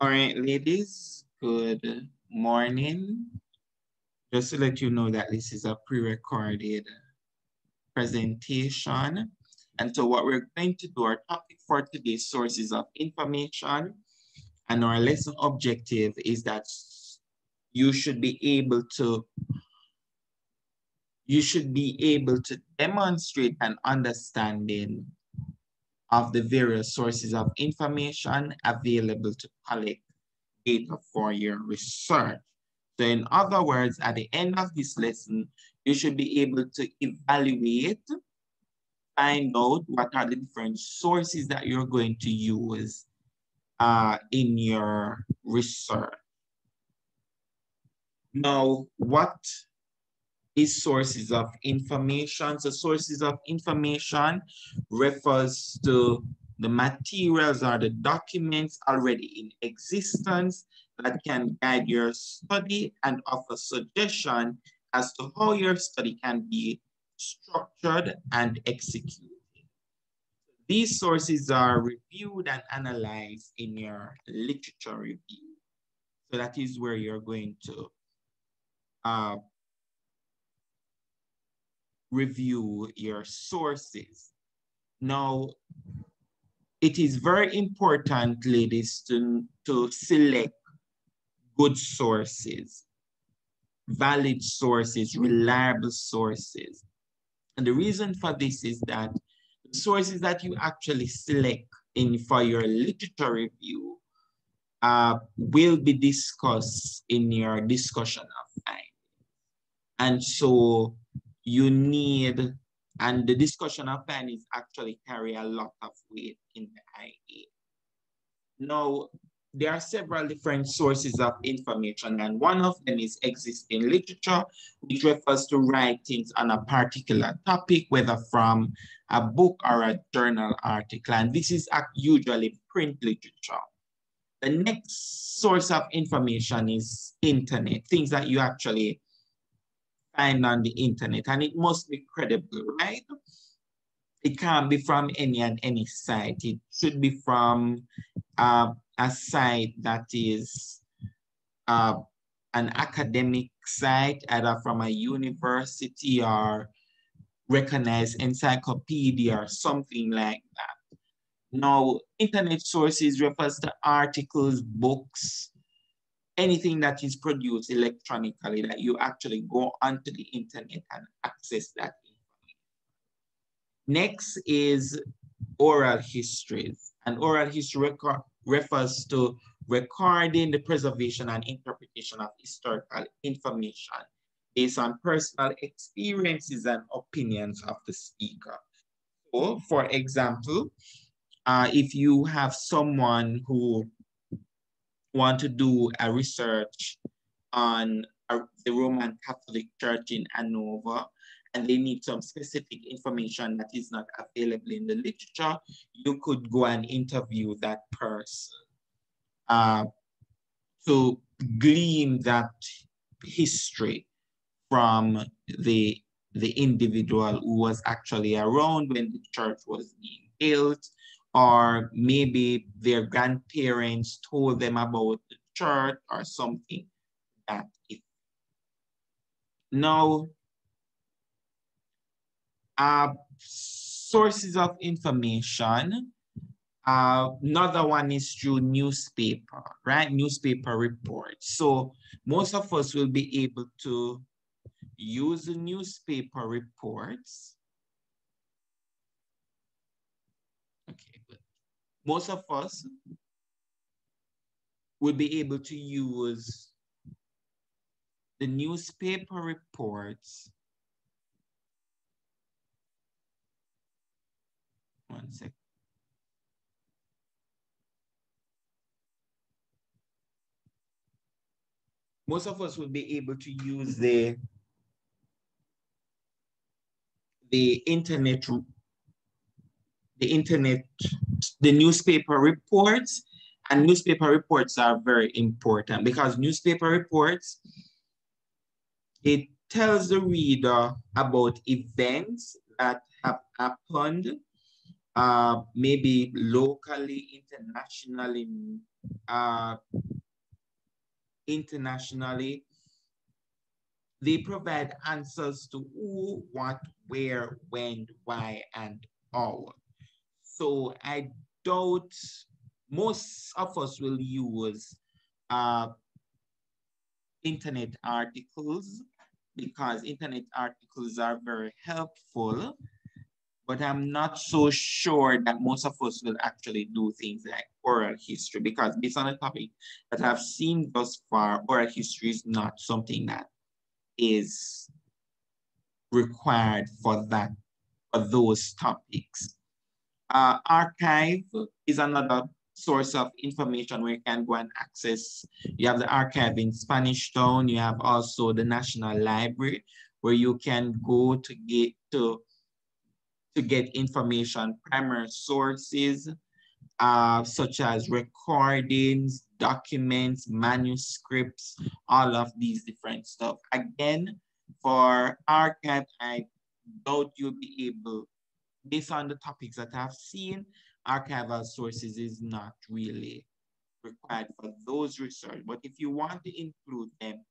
All right, ladies, good morning. Just to let you know that this is a pre-recorded presentation. And so what we're going to do, our topic for today's sources of information and our lesson objective is that you should be able to you should be able to demonstrate an understanding of the various sources of information available to collect data for your research. So in other words, at the end of this lesson, you should be able to evaluate, find out what are the different sources that you're going to use uh, in your research. Now, what is sources of information. So sources of information refers to the materials or the documents already in existence that can guide your study and offer suggestion as to how your study can be structured and executed. These sources are reviewed and analyzed in your literature review. So that is where you're going to uh, review your sources. Now, it is very important, ladies, to, to select good sources, valid sources, reliable sources. And the reason for this is that the sources that you actually select in for your literature review uh, will be discussed in your discussion of findings. And so you need, and the discussion of findings actually carry a lot of weight in the IA. Now, there are several different sources of information, and one of them is existing literature, which refers to writings on a particular topic, whether from a book or a journal article. And this is usually print literature. The next source of information is internet, things that you actually find on the internet, and it must be credible, right? It can't be from any and any site. It should be from uh, a site that is uh, an academic site, either from a university or recognized encyclopedia or something like that. Now, internet sources refers to articles, books, anything that is produced electronically that you actually go onto the internet and access that. Next is oral histories. And oral history refers to recording the preservation and interpretation of historical information based on personal experiences and opinions of the speaker. So, for example, uh, if you have someone who want to do a research on a, the Roman Catholic Church in Hanover, and they need some specific information that is not available in the literature, you could go and interview that person. Uh, to glean that history from the, the individual who was actually around when the church was being built, or maybe their grandparents told them about the church or something that it. Now, uh, sources of information. Uh, another one is through newspaper, right? Newspaper reports. So most of us will be able to use the newspaper reports most of us will be able to use the newspaper reports. One second. Most of us will be able to use the the internet the internet, the newspaper reports, and newspaper reports are very important because newspaper reports, it tells the reader about events that have happened uh, maybe locally, internationally, uh, internationally. They provide answers to who, what, where, when, why, and how. So I doubt most of us will use uh, internet articles because internet articles are very helpful, but I'm not so sure that most of us will actually do things like oral history because based on the topic that I've seen thus far, oral history is not something that is required for that, for those topics. Uh, archive is another source of information where you can go and access. You have the archive in Spanish Town. You have also the National Library where you can go to get to, to get information, primary sources, uh, such as recordings, documents, manuscripts, all of these different stuff. Again, for archive, I doubt you'll be able, based on the topics that I've seen, archival sources is not really required for those research. But if you want to include them,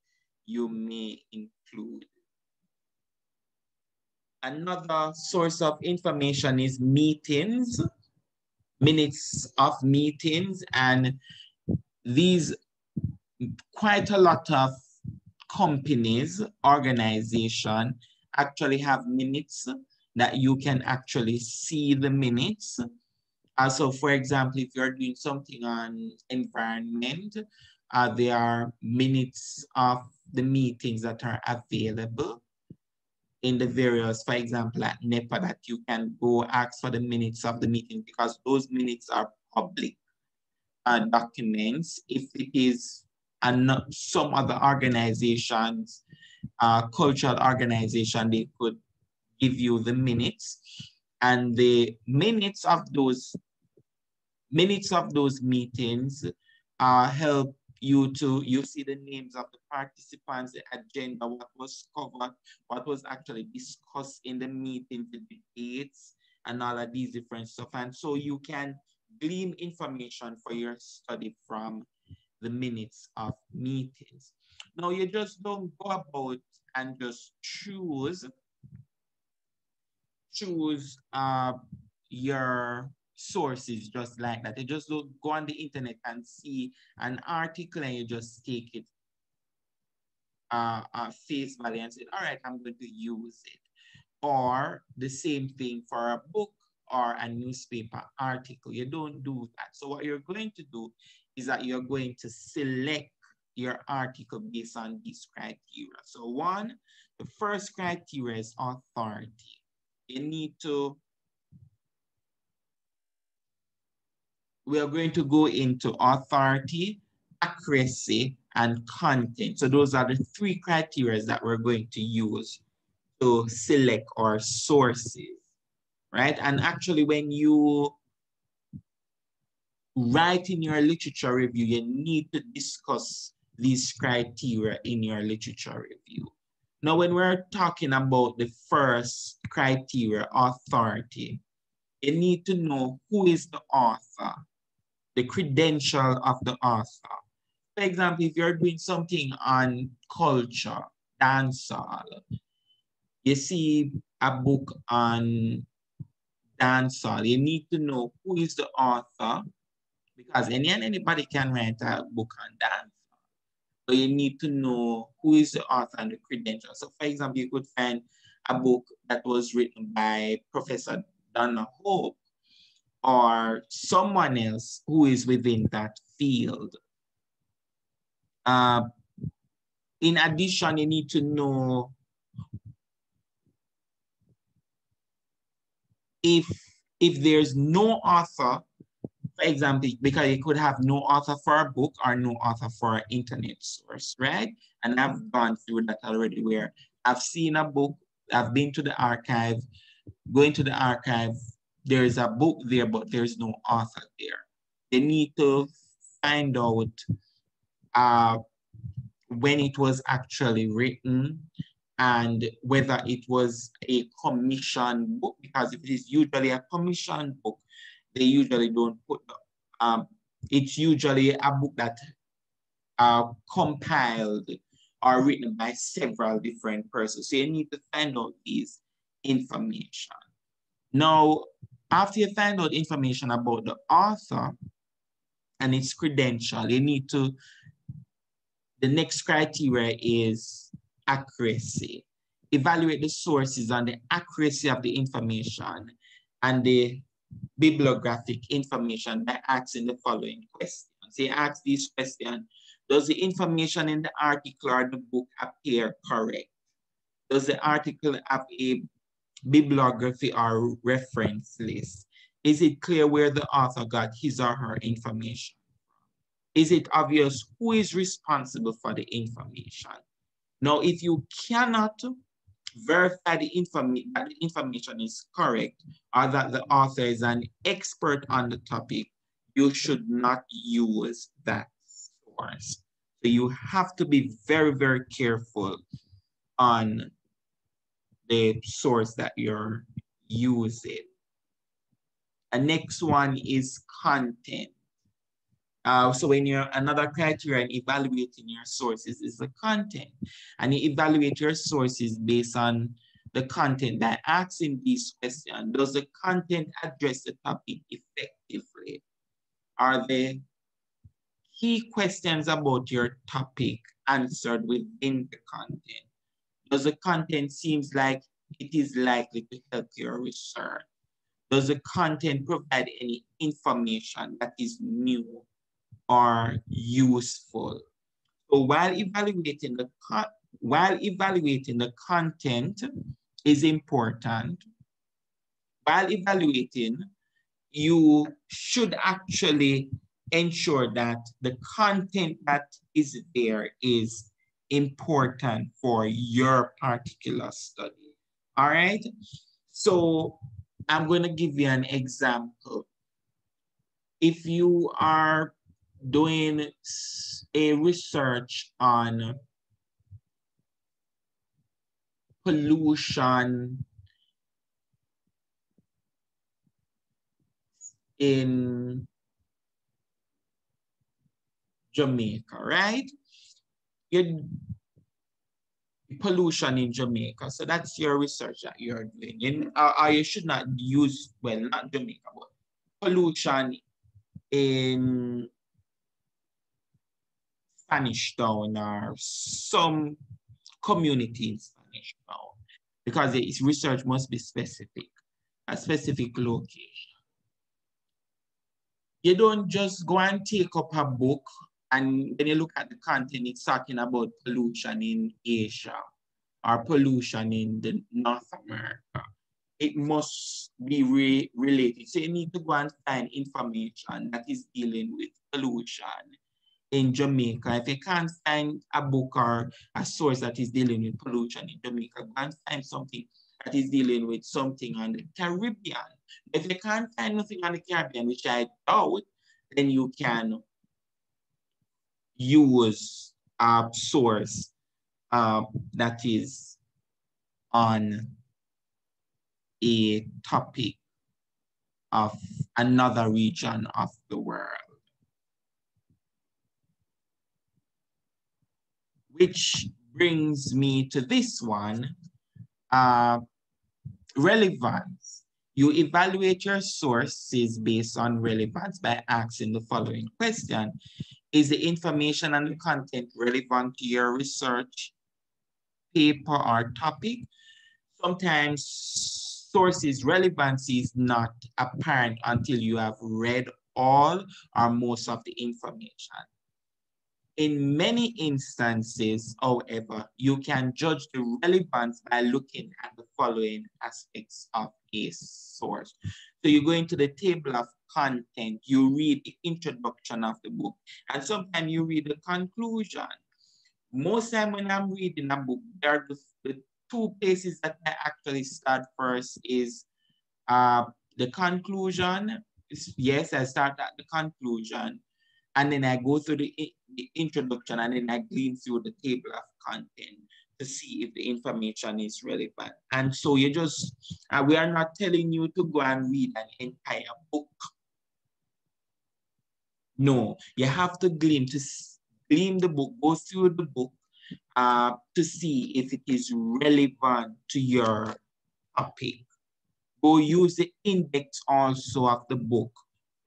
you may include. Another source of information is meetings, minutes of meetings, and these quite a lot of companies, organization actually have minutes that you can actually see the minutes uh, so for example, if you're doing something on environment, uh, there are minutes of the meetings that are available in the various, for example, at NEPA that you can go ask for the minutes of the meeting because those minutes are public uh, documents. If it is some other organizations, uh, cultural organization, they could give you the minutes and the minutes of those minutes of those meetings uh, help you to, you see the names of the participants, the agenda, what was covered, what was actually discussed in the meeting, the debates, and all of these different stuff. And so you can glean information for your study from the minutes of meetings. Now you just don't go about and just choose, choose uh, your sources just like that. You just go on the internet and see an article and you just take it uh, uh, face value and say, all right, I'm going to use it. Or the same thing for a book or a newspaper article. You don't do that. So what you're going to do is that you're going to select your article based on these criteria. So one, the first criteria is authority. You need to we are going to go into authority, accuracy, and content. So those are the three criteria that we're going to use to select our sources, right? And actually when you write in your literature review, you need to discuss these criteria in your literature review. Now, when we're talking about the first criteria, authority, you need to know who is the author the credential of the author. For example, if you're doing something on culture, dancehall, you see a book on dancehall, you need to know who is the author because any and anybody can write a book on dancehall. You need to know who is the author and the credential. So for example, you could find a book that was written by Professor Donna Hope or someone else who is within that field. Uh, in addition, you need to know if if there's no author, for example, because you could have no author for a book or no author for an internet source, right? And I've gone through that already where I've seen a book, I've been to the archive, going to the archive, there is a book there, but there's no author there. They need to find out uh, when it was actually written and whether it was a commission book, because if it is usually a commission book, they usually don't put, um, it's usually a book that are compiled or written by several different persons. So you need to find out these information. Now, after you find out information about the author and its credential, you need to, the next criteria is accuracy. Evaluate the sources and the accuracy of the information and the bibliographic information by asking the following questions. You ask these questions, does the information in the article or the book appear correct? Does the article have a bibliography or reference list? Is it clear where the author got his or her information? Is it obvious who is responsible for the information? Now, if you cannot verify the, inform that the information is correct or that the author is an expert on the topic, you should not use that source. So you have to be very, very careful on the source that you're using. The next one is content. Uh, so when you're another criteria in evaluating your sources is the content. And you evaluate your sources based on the content by asking these questions. Does the content address the topic effectively? Are the key questions about your topic answered within the content? Does the content seems like it is likely to help your research? Does the content provide any information that is new or useful? So while evaluating the while evaluating the content is important, while evaluating, you should actually ensure that the content that is there is important for your particular study. All right. So I'm going to give you an example. If you are doing a research on pollution in Jamaica, right? Your pollution in Jamaica. So that's your research that you're doing. In, uh, or you should not use, well, not Jamaica, but pollution in Spanish Town or some community in Spanish Town because its research must be specific, a specific location. You don't just go and take up a book and when you look at the content, it's talking about pollution in Asia or pollution in the North America. It must be re related. So you need to go and find information that is dealing with pollution in Jamaica. If you can't find a book or a source that is dealing with pollution in Jamaica, go and find something that is dealing with something on the Caribbean. If you can't find nothing on the Caribbean, which I doubt, then you can use a source uh, that is on a topic of another region of the world. Which brings me to this one, uh, relevance. You evaluate your sources based on relevance by asking the following question. Is the information and the content relevant to your research paper or topic? Sometimes sources relevancy is not apparent until you have read all or most of the information. In many instances, however, you can judge the relevance by looking at the following aspects of a source. So you go into the table of content, you read the introduction of the book, and sometimes you read the conclusion. Most time when I'm reading a book, there are the, the two places that I actually start first is uh, the conclusion. Yes, I start at the conclusion and then I go through the, the introduction and then I glean through the table of content to see if the information is relevant. And so you just, uh, we are not telling you to go and read an entire book. No, you have to glean, to glean the book, go through the book uh, to see if it is relevant to your topic. Go use the index also of the book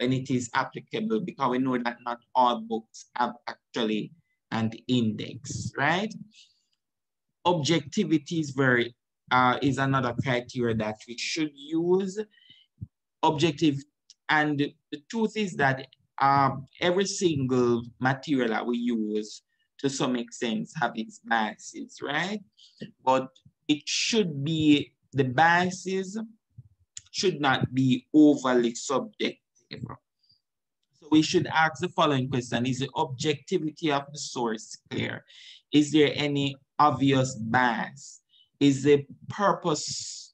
when it is applicable because we know that not all books have actually an index, right? Objectivity is very uh, is another criteria that we should use. Objective, and the truth is that um, every single material that we use to some extent have its biases, right? But it should be, the biases should not be overly So we should ask the following question, is the objectivity of the source clear? Is there any obvious bias? Is the purpose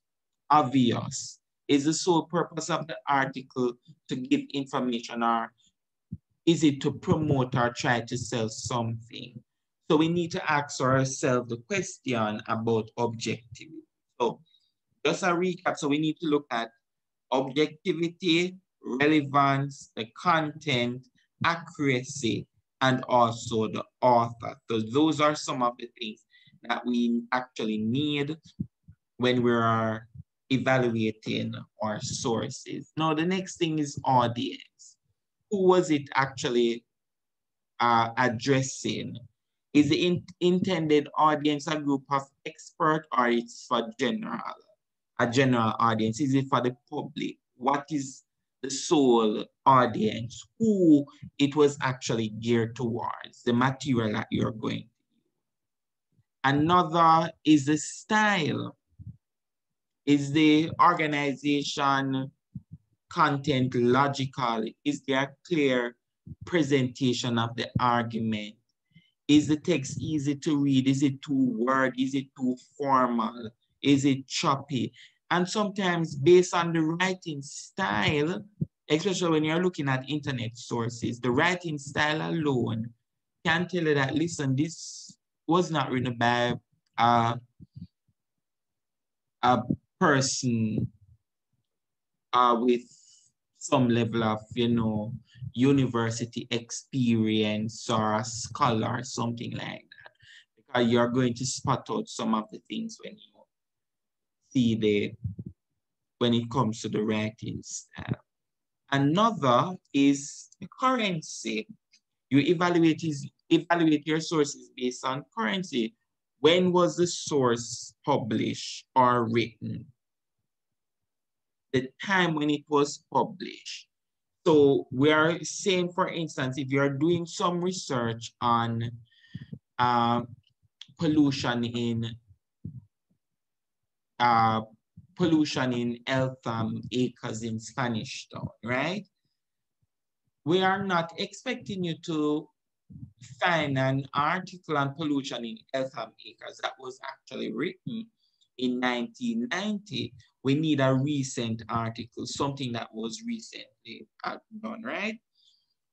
obvious? Is the sole purpose of the article to give information or is it to promote or try to sell something? So we need to ask ourselves the question about objectivity. So just a recap, so we need to look at objectivity, relevance, the content, accuracy, and also the author. So those are some of the things that we actually need when we are evaluating our sources. Now, the next thing is audience who was it actually uh, addressing? Is the in intended audience a group of expert or it's for general, a general audience? Is it for the public? What is the sole audience? Who it was actually geared towards, the material that you're going to. Another is the style. Is the organization content logical? Is there a clear presentation of the argument? Is the text easy to read? Is it too word? Is it too formal? Is it choppy? And sometimes based on the writing style, especially when you're looking at internet sources, the writing style alone can tell you that, listen, this was not written by uh, a person uh, with some level of, you know, university experience or a scholar, something like that. Because you're going to spot out some of the things when you see the, when it comes to the writing style. Another is the currency. You evaluate, is, evaluate your sources based on currency. When was the source published or written? the time when it was published. So we are saying, for instance, if you're doing some research on uh, pollution in uh, pollution in Eltham Acres in Spanish Town, right? We are not expecting you to find an article on pollution in Eltham Acres that was actually written in 1990 we need a recent article, something that was recently done, right?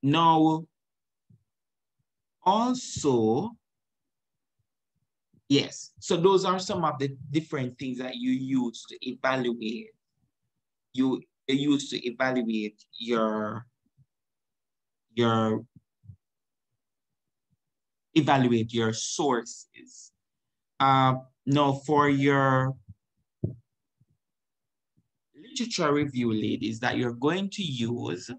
Now, also, yes, so those are some of the different things that you use to evaluate. You use to evaluate your, your, evaluate your sources. Uh, now for your literature review, ladies, that you're going to use,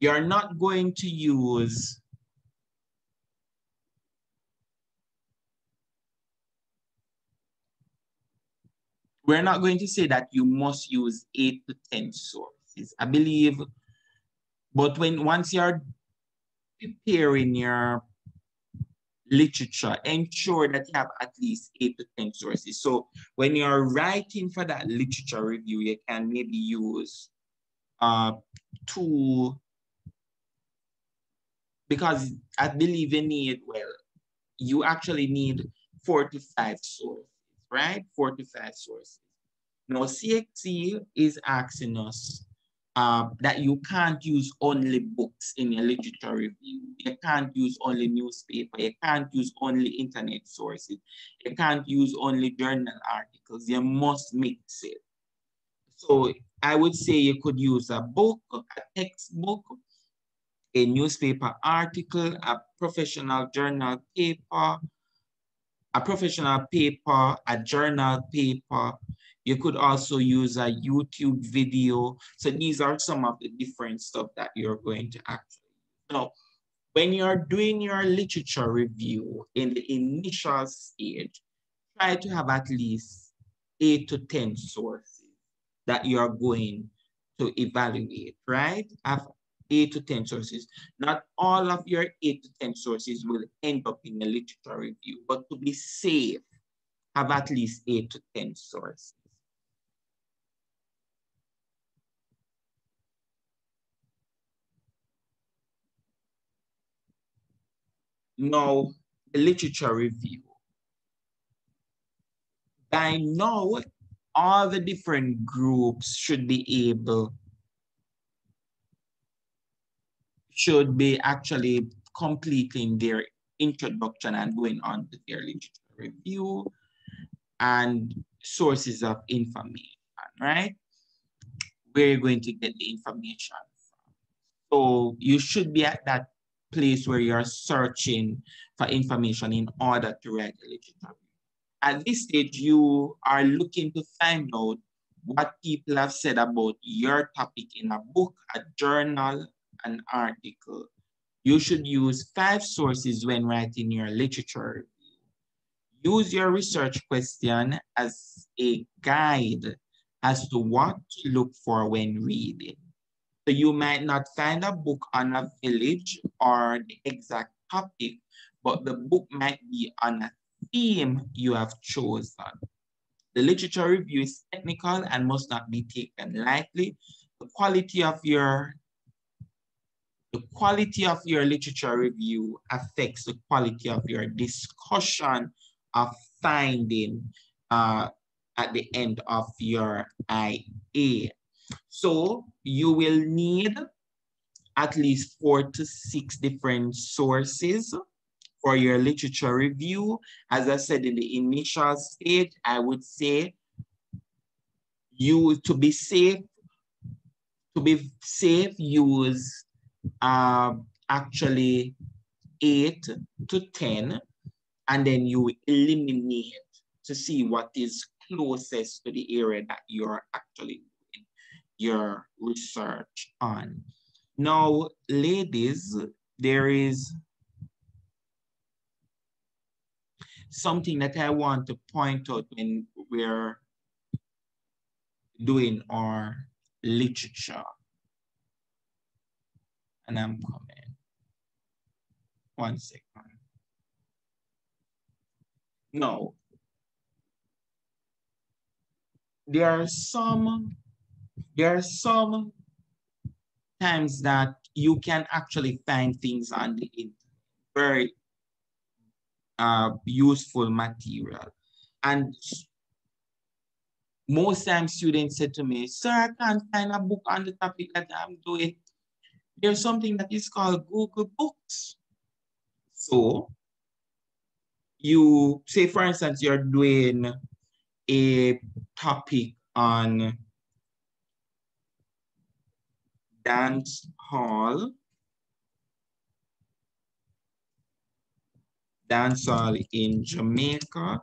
you're not going to use we're not going to say that you must use eight to 10 sources. I believe, but when once you're preparing your literature, ensure that you have at least eight to 10 sources. So when you're writing for that literature review, you can maybe use uh, two, because I believe you need, well, you actually need four to five sources, right? Four to five sources. Now CXC is asking us uh, that you can't use only books in your literature review. You can't use only newspaper. You can't use only internet sources. You can't use only journal articles. You must mix it. So I would say you could use a book, a textbook, a newspaper article, a professional journal paper, a professional paper, a journal paper. You could also use a YouTube video. So these are some of the different stuff that you're going to actually. Now, when you're doing your literature review in the initial stage, try to have at least eight to 10 sources that you're going to evaluate, right? Have eight to 10 sources. Not all of your eight to 10 sources will end up in a literature review, but to be safe, have at least eight to 10 sources. Now, the literature review. By now, all the different groups should be able should be actually completing their introduction and going on to their literature review and sources of information, right? Where you're going to get the information from. So you should be at that place where you're searching for information in order to write the literature review. at this stage, you are looking to find out what people have said about your topic in a book, a journal, an article. You should use five sources when writing your literature review. Use your research question as a guide as to what to look for when reading. So you might not find a book on a village or the exact topic, but the book might be on a theme you have chosen. The literature review is technical and must not be taken lightly. The quality of your the quality of your literature review affects the quality of your discussion of finding uh, at the end of your IA. So you will need at least four to six different sources for your literature review. As I said in the initial stage, I would say you to be safe, to be safe, use uh, actually eight to 10, and then you eliminate to see what is closest to the area that you're actually doing your research on. Now, ladies, there is something that I want to point out when we're doing our literature. And I'm coming. One second. No. There are some, there are some times that you can actually find things on the internet very uh, useful material. And most times students said to me, sir, I can't find a book on the topic that I'm doing. There's something that is called Google Books. So you say, for instance, you're doing a topic on dance hall dance hall in Jamaica.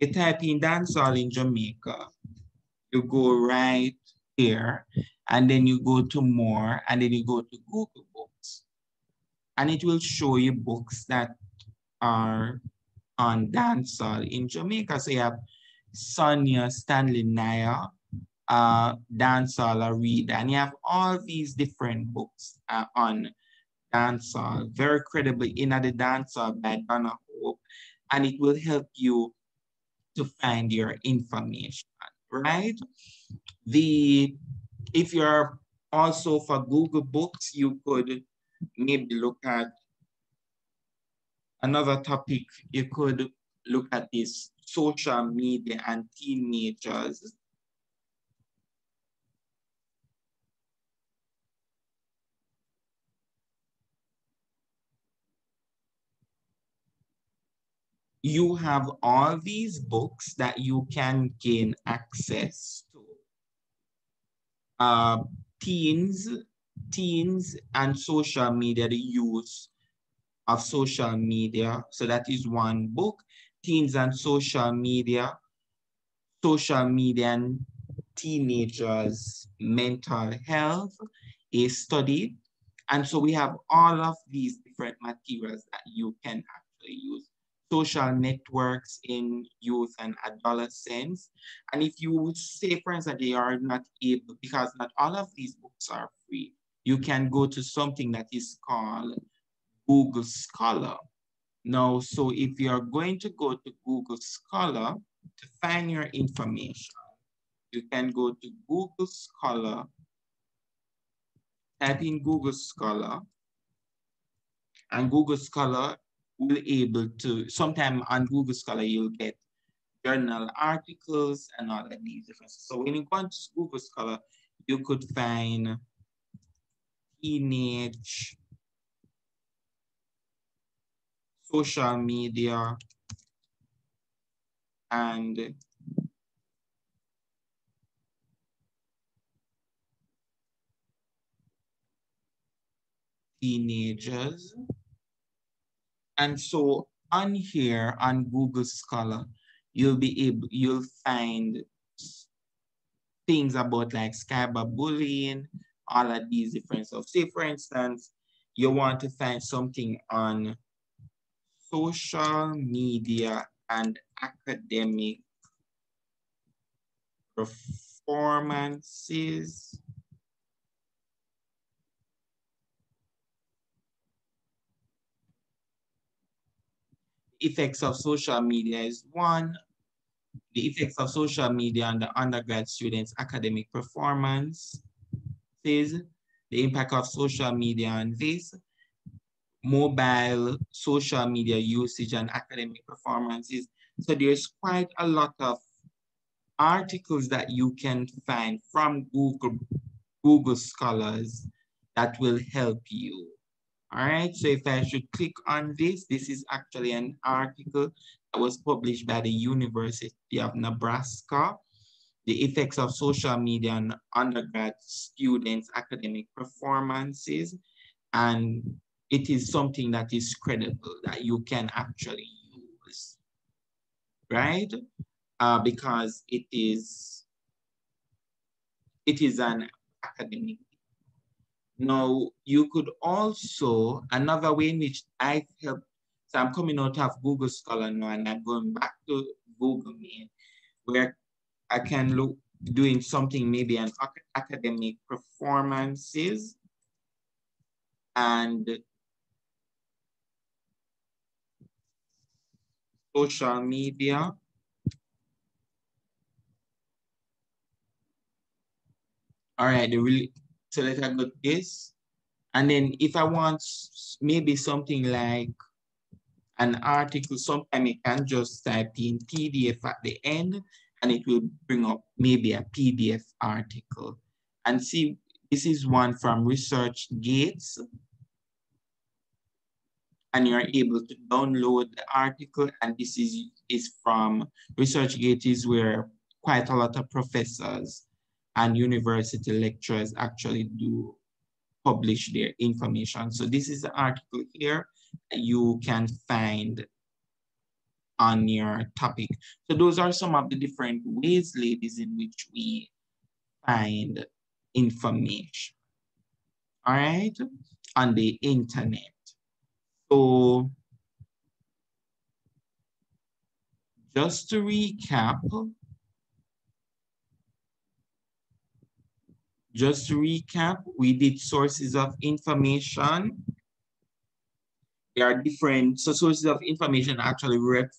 You type in dance hall in Jamaica. You go right here, and then you go to more, and then you go to Google Books. And it will show you books that are on dancehall in Jamaica. So you have Sonia Stanley Niaah, uh, dancehall reader, and you have all these different books uh, on dancehall, very credibly in the dancehall by Donna Hope, and it will help you to find your information, right? The if you're also for Google Books, you could maybe look at another topic. You could look at this social media and teenagers. You have all these books that you can gain access uh, teens, teens and social media, the use of social media. So that is one book, Teens and Social Media, Social Media and Teenagers' Mental Health, a study. And so we have all of these different materials that you can actually use. Social networks in youth and adolescence. And if you say, for instance, they are not able, because not all of these books are free, you can go to something that is called Google Scholar. Now, so if you're going to go to Google Scholar to find your information, you can go to Google Scholar, type in Google Scholar, and Google Scholar will able to, sometime on Google Scholar, you'll get journal articles and all of these different. So when you go into Google Scholar, you could find teenage social media and teenagers. And so on here on Google Scholar, you'll be able, you'll find things about like cyberbullying, all of these different stuff. Say for instance, you want to find something on social media and academic performances. Effects of social media is one. The effects of social media on the undergrad students' academic performance is the impact of social media on this mobile social media usage and academic performances. So there's quite a lot of articles that you can find from Google, Google Scholars that will help you. All right, so if I should click on this, this is actually an article that was published by the University of Nebraska, the effects of social media on undergrad students' academic performances. And it is something that is credible that you can actually use, right? Uh, because it is, it is an academic. Now, you could also, another way in which I help, so I'm coming out of Google Scholar now and I'm going back to Google Main, where I can look doing something maybe an academic performances and social media. All right, the really, so let's go this. And then if I want maybe something like an article, sometimes I can just type in PDF at the end and it will bring up maybe a PDF article. And see, this is one from ResearchGates and you're able to download the article. And this is, is from ResearchGate is where quite a lot of professors and university lecturers actually do publish their information. So this is the article here you can find on your topic. So those are some of the different ways, ladies, in which we find information, all right, on the internet. So just to recap, just to recap, we did sources of information. There are different, so sources of information actually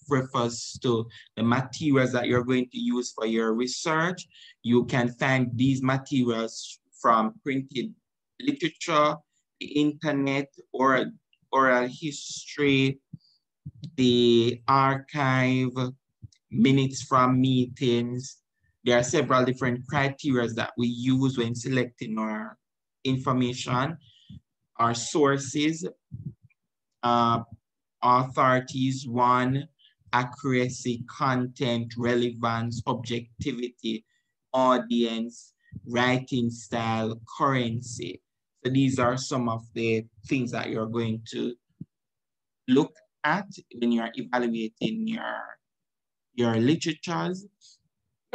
refers to the materials that you're going to use for your research. You can find these materials from printed literature, the internet, or oral history, the archive, minutes from meetings. There are several different criteria that we use when selecting our information, our sources, uh, authorities, one, accuracy, content, relevance, objectivity, audience, writing style, currency. So these are some of the things that you're going to look at when you're evaluating your, your literatures,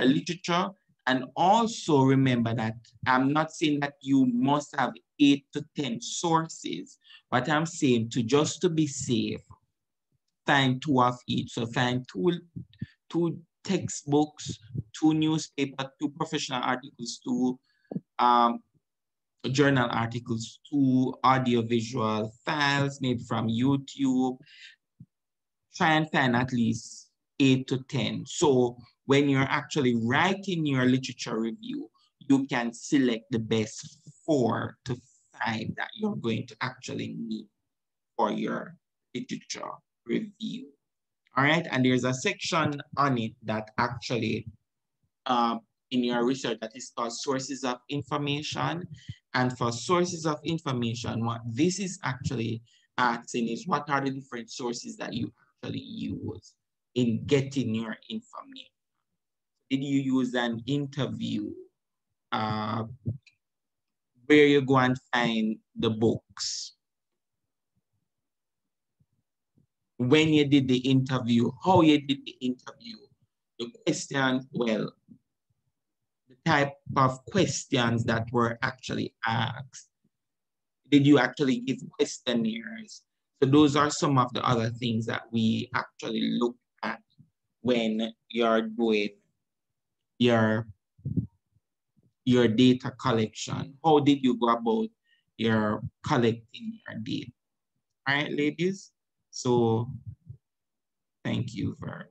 literature. And also remember that I'm not saying that you must have eight to 10 sources, but I'm saying to just to be safe, find two of each. So find two, two textbooks, two newspaper, two professional articles, two um, journal articles, two audiovisual files made from YouTube. Try and find at least eight to 10. So when you're actually writing your literature review, you can select the best four to five that you're going to actually need for your literature review. All right, and there's a section on it that actually um, in your research that is called sources of information. And for sources of information, what this is actually asking is what are the different sources that you actually use in getting your information? Did you use an interview? Uh, where you go and find the books? When you did the interview, how you did the interview? The question, well, the type of questions that were actually asked? Did you actually give questionnaires? So those are some of the other things that we actually look at when you're doing your, your data collection. How did you go about your collecting your data? All right, ladies? So thank you very